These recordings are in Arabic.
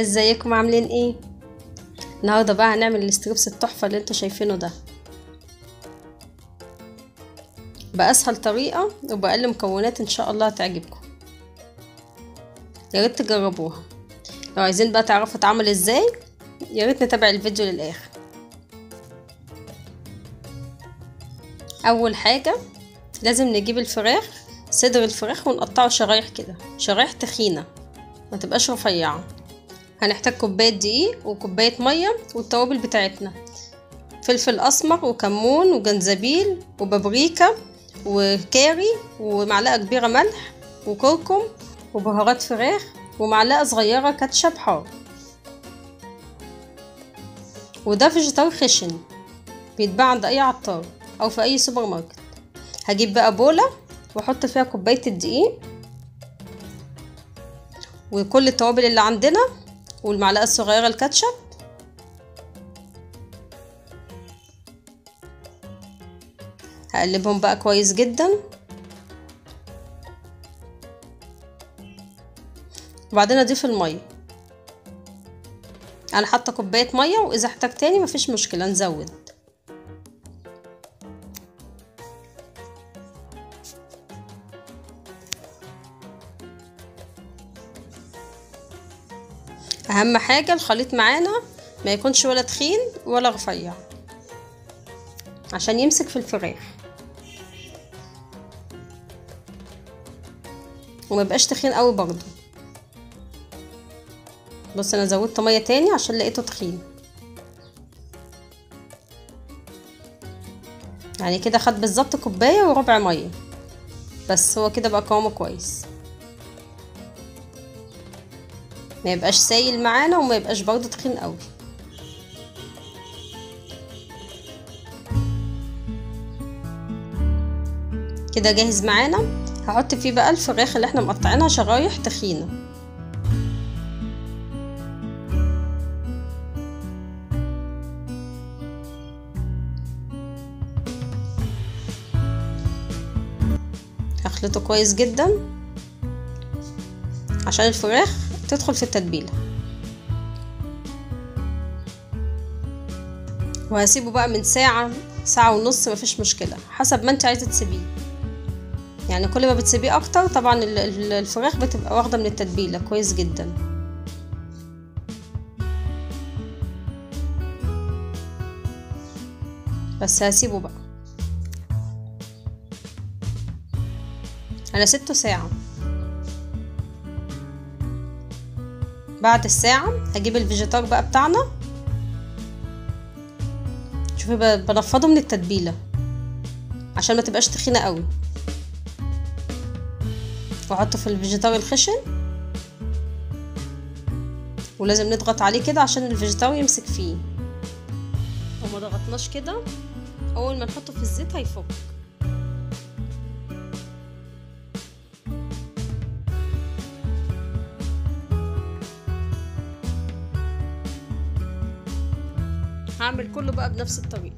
ازيكم؟ عاملين إيه؟ النهارده بقى هنعمل ال strips التحفة اللي أنتوا شايفينه ده. بأسهل طريقة وبأقل مكونات إن شاء الله هتعجبكم. يا ريت تجربوها. لو عايزين بقى تعرفوا تعمل إزاي يا ريت نتابع الفيديو للآخر. أول حاجة لازم نجيب الفراخ صدر الفراخ ونقطعه شرايح كده. شرايح تخينة ما تبقاش رفيعة. هنحتاج كوباية دقيق وكوباية مية والتوابل بتاعتنا. فلفل أسمر وكمون وجنزبيل وبابريكا وكاري ومعلقة كبيرة ملح وكركم وبهارات فراخ ومعلقة صغيرة كاتشب حار. وده فيجيتار خشن بيتباع عند أي عطار أو في أي سوبر ماركت. هجيب بقى بولة وأحط فيها كوباية الدقيق وكل التوابل اللي عندنا والمعلقة الصغيرة الكاتشب. هقلبهم بقى كويس جدا. وبعدين أضيف المية. أنا حاطة كوباية مية وإذا احتاج تاني مفيش مشكلة نزود. أهم حاجة الخليط معانا ما يكونش ولا تخين ولا رفيع عشان يمسك في الفراخ. وما يبقاش تخين قوي برضو بص أنا زودت مية تاني عشان لقيته تخين. يعني كده خد بالظبط كوباية وربع مية. بس هو كده بقى قوامه كويس. ما يبقاش سايل معانا وما يبقاش برضه تخين قوي. كده جاهز معانا؟ هحط فيه بقى الفراخ اللي إحنا مقطعينها شرايح تخينة. هخلطه كويس جدا. عشان الفراخ تدخل في التتبيلة وهسيبه بقى من ساعة ساعة ونص مفيش مشكلة. حسب ما انت عايزة تسيبيه. يعني كل ما بتسيبيه أكتر طبعا الفراخ بتبقى واخدة من التتبيلة. كويس جدا. بس هسيبه بقى. أنا سبته ساعة. بعد الساعة. هجيب الفيجيتار بقى بتاعنا. شوفي بنفضه من التتبيلة عشان ما تبقاش تخينة قوي. واحطه في الفيجيتار الخشن. ولازم نضغط عليه كده عشان الفيجيتار يمسك فيه. وما ضغطناش كده. أول ما نحطه في الزيت هيفك. هعمل كله بقى بنفس الطريقة.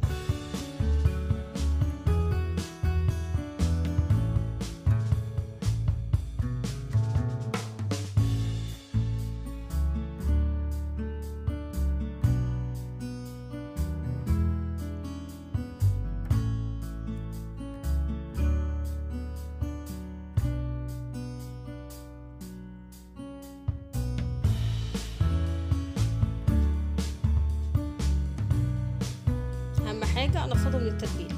حاجة انفضه من التتبيله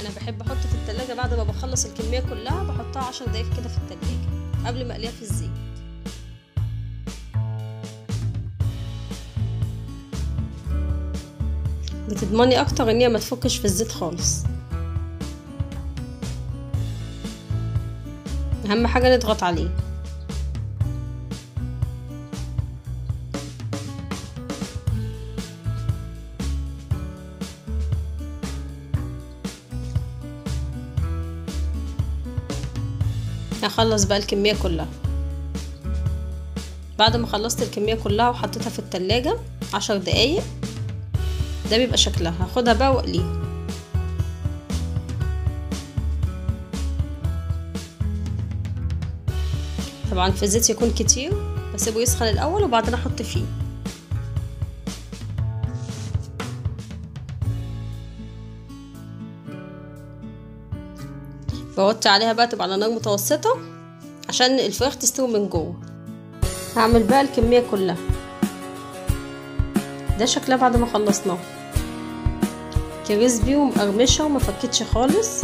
أنا بحب أحط في التلاجة بعد ما بخلص الكمية كلها بحطها عشر دقايق كده في التلاجة قبل ما أقليها في الزيت. بتضمني أكتر ان هي ما تفكش في الزيت خالص. أهم حاجة نضغط عليه. هخلص بقى الكمية كلها. بعد ما خلصت الكمية كلها وحطيتها في التلاجة عشر دقايق ده بيبقى شكلها. هاخدها بقى واقليها. طبعا في زيت يكون كتير بسيبه يسخن الأول وبعدين أحط فيه. بوطي عليها بقى تبقى على نار متوسطة عشان الفراخ تستوي من جوه. هعمل بقى الكمية كلها. ده شكلها بعد ما خلصناه. crispy ومقرمشة وما فكتش خالص.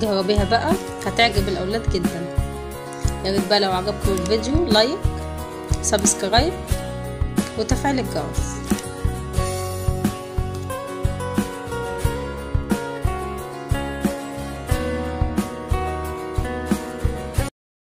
جربيها بقى هتعجب الأولاد جدا. يا ريت بقى لو عجبكم الفيديو like subscribe وتفعيل الجرس.